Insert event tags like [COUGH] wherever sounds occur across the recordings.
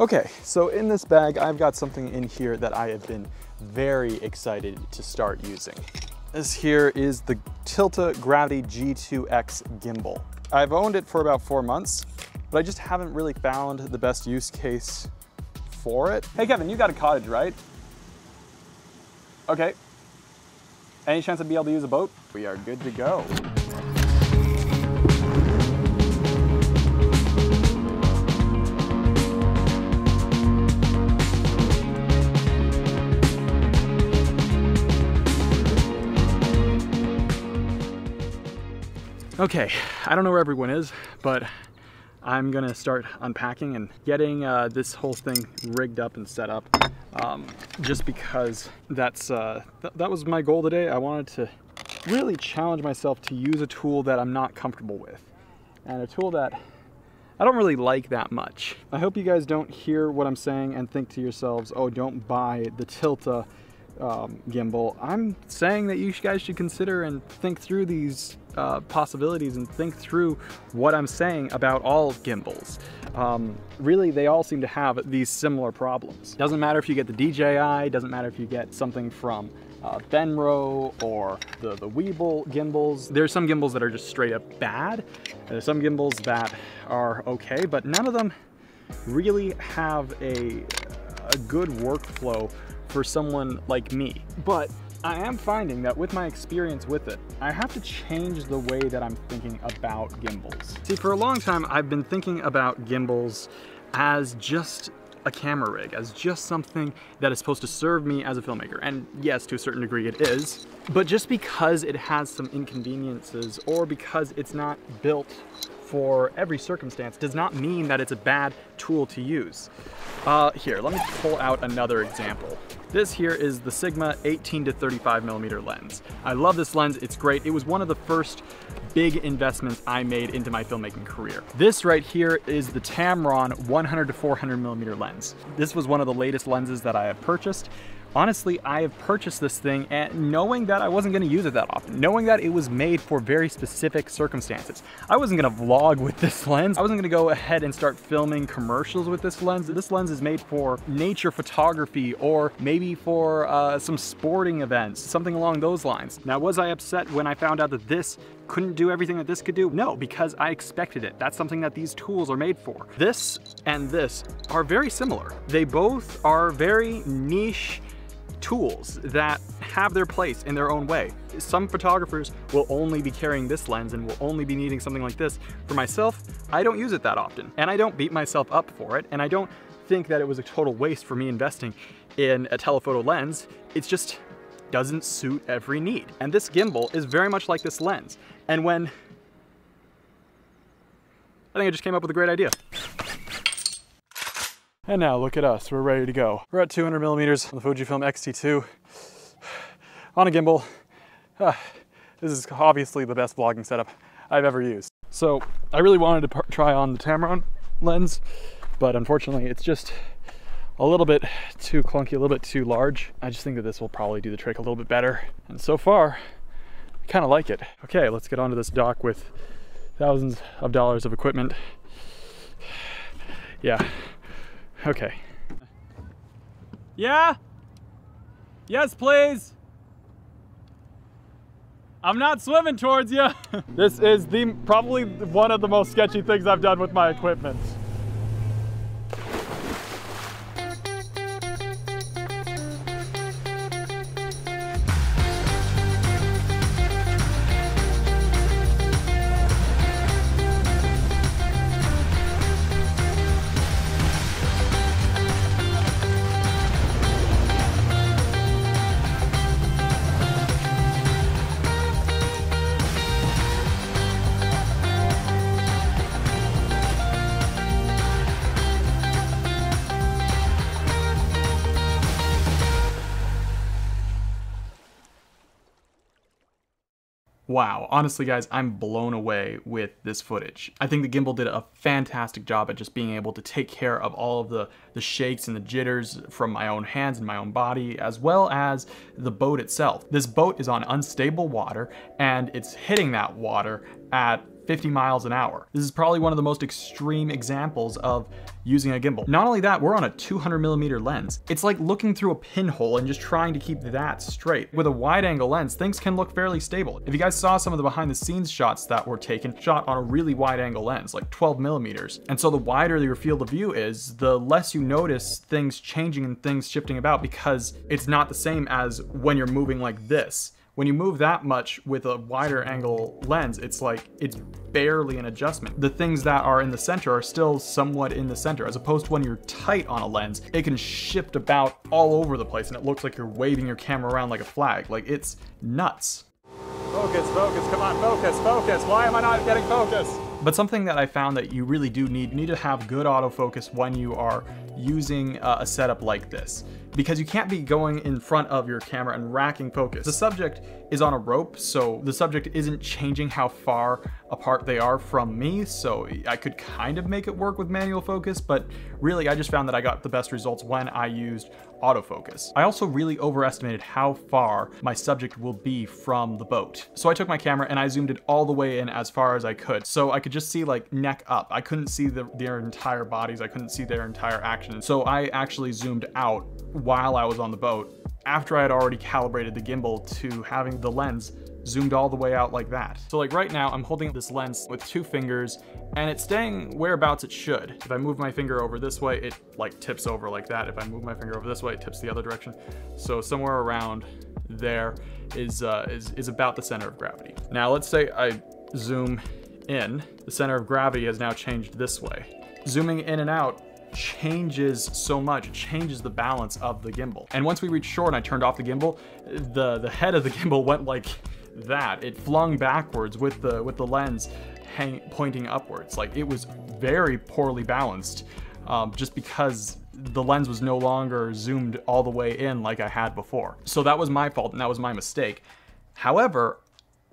Okay, so in this bag, I've got something in here that I have been very excited to start using. This here is the Tilta Gravity G2X gimbal. I've owned it for about four months, but I just haven't really found the best use case for it. Hey Kevin, you got a cottage, right? Okay. Any chance I'd be able to use a boat? We are good to go. Okay, I don't know where everyone is, but I'm gonna start unpacking and getting uh, this whole thing rigged up and set up um, just because that's uh, th that was my goal today. I wanted to really challenge myself to use a tool that I'm not comfortable with and a tool that I don't really like that much. I hope you guys don't hear what I'm saying and think to yourselves, oh, don't buy the Tilta um, gimbal. I'm saying that you guys should consider and think through these uh, possibilities and think through what I'm saying about all gimbals. Um, really, they all seem to have these similar problems. Doesn't matter if you get the DJI, doesn't matter if you get something from uh, Benro or the, the Weebill gimbals. There's some gimbals that are just straight up bad. There's some gimbals that are okay, but none of them really have a, a good workflow for someone like me. But I am finding that with my experience with it, I have to change the way that I'm thinking about gimbals. See, for a long time, I've been thinking about gimbals as just a camera rig, as just something that is supposed to serve me as a filmmaker. And yes, to a certain degree it is, but just because it has some inconveniences or because it's not built for every circumstance does not mean that it's a bad tool to use. Uh, here, let me pull out another example. This here is the Sigma 18 to 35 millimeter lens. I love this lens, it's great. It was one of the first big investments I made into my filmmaking career. This right here is the Tamron 100 to 400 millimeter lens. This was one of the latest lenses that I have purchased. Honestly, I have purchased this thing and knowing that I wasn't gonna use it that often, knowing that it was made for very specific circumstances. I wasn't gonna vlog with this [LAUGHS] lens. I wasn't gonna go ahead and start filming commercials with this lens. This lens is made for nature photography or maybe for uh, some sporting events, something along those lines. Now, was I upset when I found out that this couldn't do everything that this could do? No, because I expected it. That's something that these tools are made for. This and this are very similar. They both are very niche tools that have their place in their own way. Some photographers will only be carrying this lens and will only be needing something like this. For myself, I don't use it that often and I don't beat myself up for it and I don't think that it was a total waste for me investing in a telephoto lens. It's just doesn't suit every need. And this gimbal is very much like this lens. And when, I think I just came up with a great idea. And now look at us, we're ready to go. We're at 200 millimeters on the Fujifilm X-T2 [SIGHS] on a gimbal. Uh, [SIGHS] this is obviously the best vlogging setup I've ever used. So I really wanted to try on the Tamron lens, but unfortunately it's just a little bit too clunky, a little bit too large. I just think that this will probably do the trick a little bit better. And so far, I kind of like it. Okay, let's get onto this dock with thousands of dollars of equipment. [SIGHS] Yeah, Okay. Yeah? Yes, please. I'm not swimming towards you. [LAUGHS] this is the probably one of the most sketchy things I've done with my equipment. Wow, honestly guys, I'm blown away with this footage. I think the gimbal did a fantastic job at just being able to take care of all of the, the shakes and the jitters from my own hands and my own body, as well as the boat itself. This boat is on unstable water, and it's hitting that water at 50 miles an hour. This is probably one of the most extreme examples of using a gimbal. Not only that, we're on a 200 millimeter lens. It's like looking through a pinhole and just trying to keep that straight. With a wide angle lens, things can look fairly stable. If you guys saw some of the behind the scenes shots that were taken, shot on a really wide angle lens, like 12 millimeters. And so the wider your field of view is, the less you notice things changing and things shifting about because it's not the same as when you're moving like this when you move that much with a wider angle lens, it's like, it's barely an adjustment. The things that are in the center are still somewhat in the center, as opposed to when you're tight on a lens, it can shift about all over the place and it looks like you're waving your camera around like a flag. Like, it's nuts. Focus, focus, come on, focus, focus. Why am I not getting focus? But something that I found that you really do need, you need to have good autofocus when you are using uh, a setup like this because you can't be going in front of your camera and racking focus. The subject is on a rope, so the subject isn't changing how far apart they are from me, so I could kind of make it work with manual focus, but really I just found that I got the best results when I used autofocus. I also really overestimated how far my subject will be from the boat. So I took my camera and I zoomed it all the way in as far as I could, so I could just see like neck up. I couldn't see the, their entire bodies, I couldn't see their entire action. So I actually zoomed out while I was on the boat after I had already calibrated the gimbal to having the lens zoomed all the way out like that. So like right now, I'm holding this lens with two fingers and it's staying whereabouts it should. If I move my finger over this way, it like tips over like that. If I move my finger over this way, it tips the other direction. So somewhere around there is, uh, is, is about the center of gravity. Now let's say I zoom in, the center of gravity has now changed this way. Zooming in and out, changes so much, it changes the balance of the gimbal. And once we reached shore and I turned off the gimbal, the, the head of the [LAUGHS] gimbal went like that. It flung backwards with the, with the lens hang, pointing upwards. Like it was very poorly balanced um, just because the lens was no longer zoomed all the way in like I had before. So that was my fault and that was my mistake. However,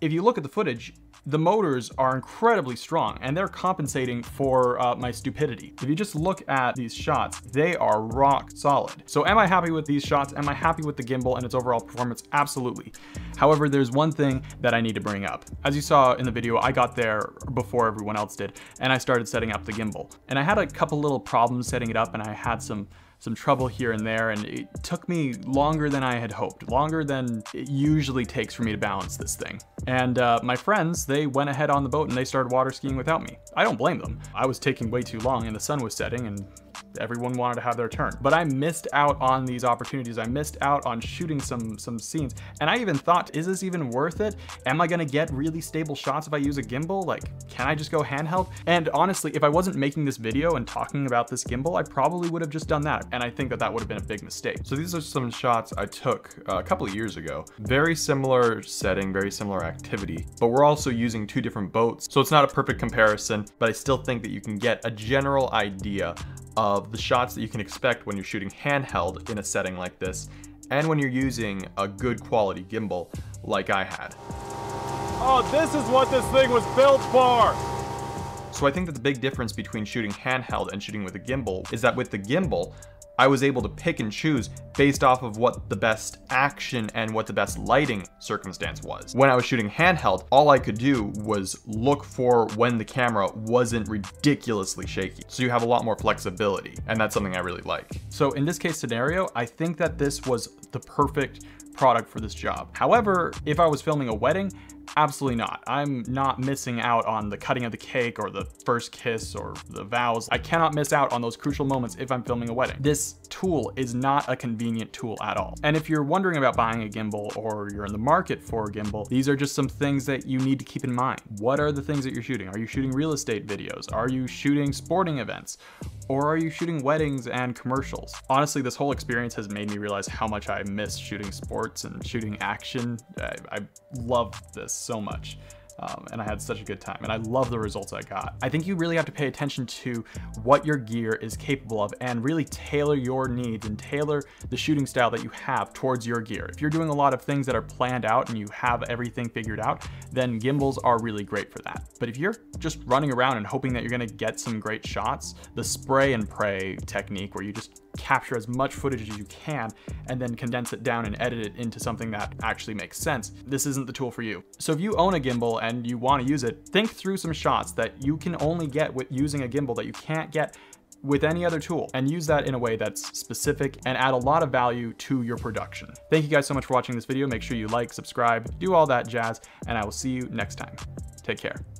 if you look at the footage, the motors are incredibly strong and they're compensating for uh, my stupidity. If you just look at these shots, they are rock solid. So am I happy with these shots? Am I happy with the gimbal and its overall performance? Absolutely. However, there's one thing that I need to bring up. As you saw in the video, I got there before everyone else did and I started setting up the gimbal. And I had a couple little problems setting it up and I had some some trouble here and there, and it took me longer than I had hoped, longer than it usually takes for me to balance this thing. And uh, my friends, they went ahead on the boat and they started water skiing without me. I don't blame them. I was taking way too long and the sun was setting and everyone wanted to have their turn. But I missed out on these opportunities. I missed out on shooting some some scenes. And I even thought, is this even worth it? Am I gonna get really stable shots if I use a gimbal? Like, can I just go handheld? And honestly, if I wasn't making this video and talking about this gimbal, I probably would have just done that. And I think that that would have been a big mistake. So these are some shots I took uh, a couple of years ago. Very similar setting, very similar activity, but we're also using two different boats. So it's not a perfect comparison, but I still think that you can get a general idea of the shots that you can expect when you're shooting handheld in a setting like this, and when you're using a good quality gimbal like I had. Oh, this is what this thing was built for! So I think that the big difference between shooting handheld and shooting with a gimbal is that with the gimbal, I was able to pick and choose based off of what the best action and what the best lighting circumstance was. When I was shooting handheld, all I could do was look for when the camera wasn't ridiculously shaky. So you have a lot more flexibility, and that's something I really like. So in this case scenario, I think that this was the perfect product for this job. However, if I was filming a wedding, Absolutely not. I'm not missing out on the cutting of the cake or the first kiss or the vows. I cannot miss out on those crucial moments if I'm filming a wedding. This tool is not a convenient tool at all. And if you're wondering about buying a gimbal or you're in the market for a gimbal, these are just some things that you need to keep in mind. What are the things that you're shooting? Are you shooting real estate videos? Are you shooting sporting events? Or are you shooting weddings and commercials? Honestly, this whole experience has made me realize how much I miss shooting sports and shooting action. I, I love this so much. Um, and I had such a good time and I love the results I got. I think you really have to pay attention to what your gear is capable of and really tailor your needs and tailor the shooting style that you have towards your gear. If you're doing a lot of things that are planned out and you have everything figured out, then gimbals are really great for that. But if you're just running around and hoping that you're gonna get some great shots, the spray and pray technique where you just capture as much footage as you can and then condense it down and edit it into something that actually makes sense, this isn't the tool for you. So if you own a gimbal and you want to use it, think through some shots that you can only get with using a gimbal that you can't get with any other tool and use that in a way that's specific and add a lot of value to your production. Thank you guys so much for watching this video. Make sure you like, subscribe, do all that jazz, and I will see you next time. Take care.